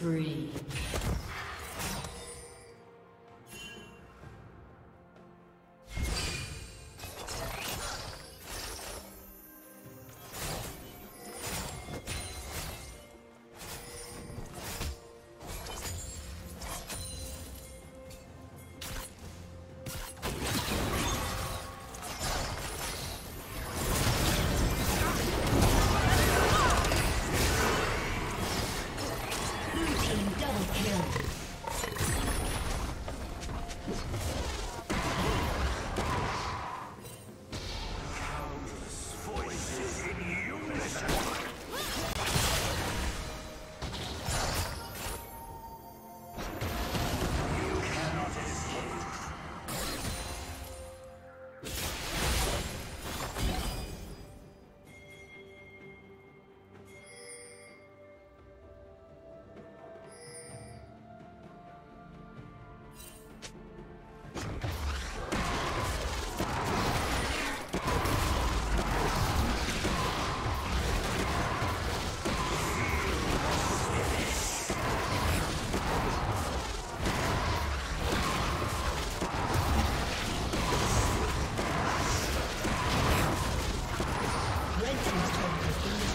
spree.